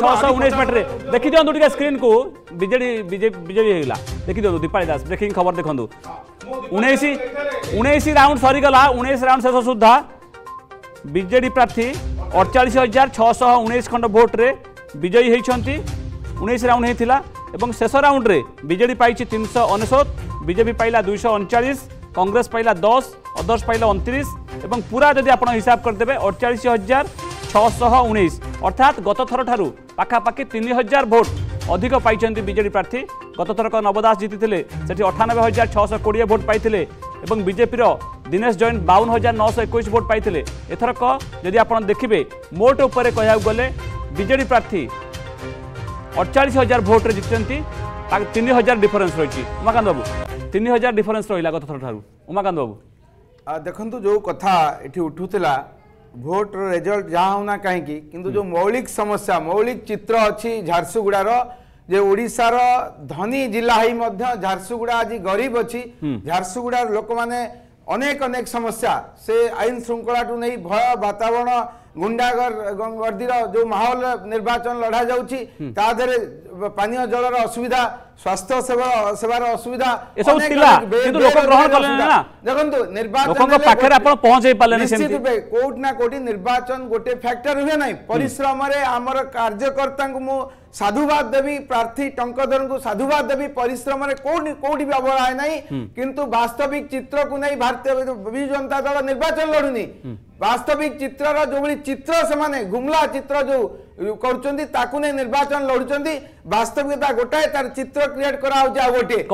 ছশো উনিশ মিনিট্রে দেখি দিও টিকে স্ক্রিন কু বিজেডি বিজেপি হয়েগলা দেখি দিও দীপাড়ি দাস ব্রেকিং খবর দেখুন উনিশ উনিশ রাউন্ড সরিগলা উনিশ রাউন্ড শেষ সুদ্ধা বিজেডি প্রার্থী অড়চাশ হাজার ছশ উনিশ খণ্ড ভোট্রে বিজয়ী হয়েছেন উনিশ রাউন্ড হয়েছিল এবং শেষ রাউন্ডে বিজেডি পাইছে তিনশো অনেশত বিজেপি পাইলা দুইশ অনচাশ কংগ্রেস পাইলা দশ অদর্স পাইলা অনতিরিশ এবং পুরা যদি আপনার হিসাব করেদেবে অড়চাশ হাজার ছশহ উনিশ অর্থাৎ গতথর ঠারু পাখাপাখি তিন হাজার ভোট অধিক পাইছেন বিজেডি প্রার্থী গতথরক নব দাস জিতিলে সেটি অঠানবে হাজার ছশো কোড়িয়ে ভোট পাই এবং বিজেপির দীনেশ জৈন বাউন হাজার নশো একুশ ভোট পাই এথরক যদি আপনার দেখবে মোট উপরে কহা গেলে বিজেডি প্রার্থী অড়চাশ হাজার ভোটে জিতিছেন তিন হাজার ডিফরেন্স রয়েছে উমাকান্ত বাবু তিন হাজার ডিফরেন্স রহলা গতথর ঠার উমাকান্ত বাবু দেখুন যে কথা এটি উঠুলা ভোটর রেজল্ট যা হোক না কাহি কিন্তু যে মৌলিক সমস্যা মৌলিক চিত্র অছি ঝারসুগুড়ার যে ওড়িশার ধনী জেলা হয়ে মধ্য ঝারসুগুড়া আজ গরিব অছি ঝারসুগুড়ার লোক মানে অনেক অনেক সমস্যা সে আইন শৃঙ্খলাঠু নেই ভয় বাতাবরণ ଗୁଣ୍ଡାଗର୍ଦିର ଯେଉଁ ମାହୋଲ ନିର୍ବାଚନ ଲଢ଼ା ଯାଉଛି ତା ଦେହରେ ପାନୀୟ ଜଳର ଅସୁବିଧା ସ୍ୱାସ୍ଥ୍ୟ ସେବା ସେବାର ଅସୁବିଧା ଏସବୁ ଥିଲା କିନ୍ତୁ ଲୋକ ଗ୍ରହଣ କଲେ ନା ଦେଖନ୍ତୁ ନିର୍ବାଚନ ପାଖରେ ଆପଣ ପହଞ୍ଚେଇ ପାରିଲେନି ସେମିତି କୋଉଠି ନା କୋଉଠି ନିର୍ବାଚନ ଗୋଟେ ଫ୍ୟାକ୍ଟର ହୁଏ ନାହିଁ ପରିଶ୍ରମରେ ଆମର କାର୍ଯ୍ୟକର୍ତ୍ତାଙ୍କୁ ମୁଁ ସାଧୁବାଦ ଦେବି ପ୍ରାର୍ଥୀ ଟଙ୍କଧରଙ୍କୁ ସାଧୁବାଦ ଦେବି ପରିଶ୍ରମରେ କୋଉଠି କୋଉଠି ବି ଅବହେଳା ନାହିଁ କିନ୍ତୁ ବାସ୍ତବିକ ଚିତ୍ରକୁ ନେଇ ଭାରତୀୟ ବିଜୁ ଜନତା ଦଳ ନିର୍ବାଚନ ଲଢୁନି વાસ્તવિક ચિત્રર જોભળી ચિત્ર સેમાને ગુમલા ચિત્ર જો करवाचन निर्वाचन बास्तविकता वास्तविकता गोटाए तार चित्र क्रिएट करोटे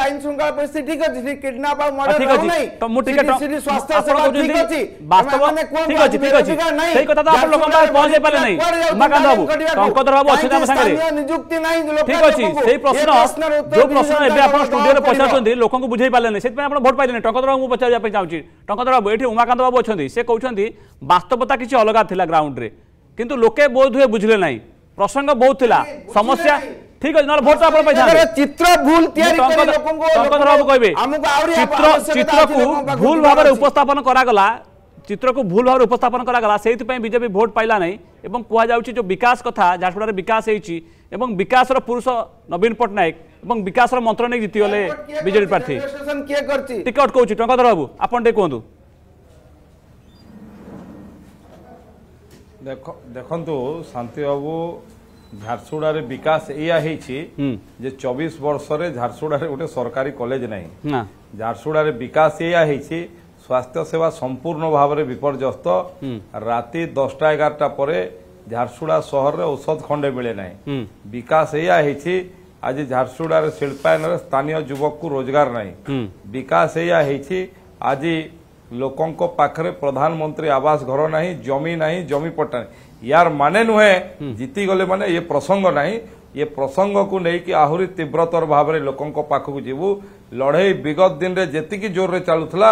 आईन श्रृंखला परिस्थिति ठीक अच्छी किडनाप मर्डर स्वास्थ्य बुझे पारे टंकद बाबू पचार टंकद बाबू उमाकांत बाबू अच्छा से कहते বাস্তবতা কিছু অলগা লা গ্রাউন্ডে কিন্তু লোকে বোধ হুয়ে বুঝলে না প্রসঙ্গ বহু লা সমস্যা ঠিক আছে নহলে ভোট আপনার পাই চিত্র ভুল টঙ্কধর বাবু কবে চিত্র চিত্রক ভুল ভাবে উপস্থাপন করাগলা চিত্রকু ভুল ভাবে উপস্থাপন করাগলা সেইপাই বিজেপি ভোট পাইলা নাই এবং কুহযাচ্ছে যে বিকাশ কথা যাফলের বিকাশ হয়েছি এবং বিকাশর পুরুষ নবীন পট্টনাক এবং বিকাশর মন্ত্র নিয়ে জিতিগলে বিজেপি প্রার্থী টিকট কৌছি টঙ্কধর বাবু আপনার টিকে কুহতু ଦେଖନ୍ତୁ ଶାନ୍ତିବାବୁ ଝାରସୁଗୁଡ଼ାରେ ବିକାଶ ଏଇଆ ହେଇଛି ଯେ ଚବିଶ ବର୍ଷରେ ଝାରସୁଗୁଡ଼ାରେ ଗୋଟେ ସରକାରୀ କଲେଜ ନାହିଁ ଝାରସୁଗୁଡ଼ାରେ ବିକାଶ ଏଇଆ ହେଇଛି ସ୍ୱାସ୍ଥ୍ୟ ସେବା ସମ୍ପୂର୍ଣ୍ଣ ଭାବରେ ବିପର୍ଯ୍ୟସ୍ତ ରାତି ଦଶଟା ଏଗାରଟା ପରେ ଝାରସୁଗୁଡ଼ା ସହରରେ ଔଷଧ ଖଣ୍ଡେ ମିଳେ ନାହିଁ ବିକାଶ ଏଇଆ ହେଇଛି ଆଜି ଝାରସୁଗୁଡ଼ାରେ ଶିଳ୍ପାୟନରେ ସ୍ଥାନୀୟ ଯୁବକକୁ ରୋଜଗାର ନାହିଁ ବିକାଶ ଏଇଆ ହେଇଛି ଆଜି ଲୋକଙ୍କ ପାଖରେ ପ୍ରଧାନମନ୍ତ୍ରୀ ଆବାସ ଘର ନାହିଁ ଜମି ନାହିଁ ଜମିପଟ୍ଟା ନାହିଁ ୟାର ମାନେ ନୁହେଁ ଜିତିଗଲେ ମାନେ ଏ ପ୍ରସଙ୍ଗ ନାହିଁ ଏ ପ୍ରସଙ୍ଗକୁ ନେଇକି ଆହୁରି ତୀବ୍ରତର ଭାବରେ ଲୋକଙ୍କ ପାଖକୁ ଯିବୁ ଲଢ଼େଇ ବିଗତ ଦିନରେ ଯେତିକି ଜୋରରେ ଚାଲୁଥିଲା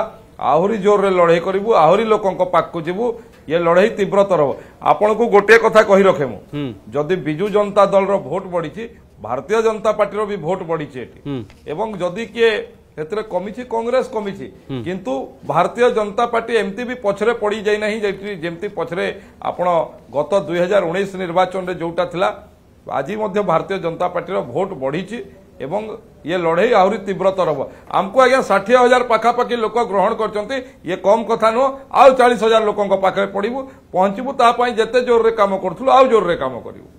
ଆହୁରି ଜୋରରେ ଲଢ଼େଇ କରିବୁ ଆହୁରି ଲୋକଙ୍କ ପାଖକୁ ଯିବୁ ଏ ଲଢ଼େଇ ତୀବ୍ରତର ହେବ ଆପଣଙ୍କୁ ଗୋଟିଏ କଥା କହି ରଖେ ମୁଁ ଯଦି ବିଜୁ ଜନତା ଦଳର ଭୋଟ ବଢ଼ିଛି ଭାରତୀୟ ଜନତା ପାର୍ଟିର ବି ଭୋଟ ବଢ଼ିଛି ଏଠି ଏବଂ ଯଦି କିଏ ସେଥିରେ କମିଛି କଂଗ୍ରେସ କମିଛି କିନ୍ତୁ ଭାରତୀୟ ଜନତା ପାର୍ଟି ଏମିତି ବି ପଛରେ ପଡ଼ିଯାଇ ନାହିଁ ଯେମିତି ପଛରେ ଆପଣ ଗତ ଦୁଇ ହଜାର ଉଣେଇଶ ନିର୍ବାଚନରେ ଯେଉଁଟା ଥିଲା ଆଜି ମଧ୍ୟ ଭାରତୀୟ ଜନତା ପାର୍ଟିର ଭୋଟ ବଢ଼ିଛି এবং ইয়ে লড়াই আহরি তীব্রতর হব আমি আজ্ঞা ষাঠিয়ে হাজার পাখাপাখি লোক গ্রহণ করছেন ইয়ে কম কথা নুহ আউ চাশ হাজার লোক পাখে পড়বু পঞ্চবু তাহলে যেতে জোরে কাম করু আউ জোরে কাম করবু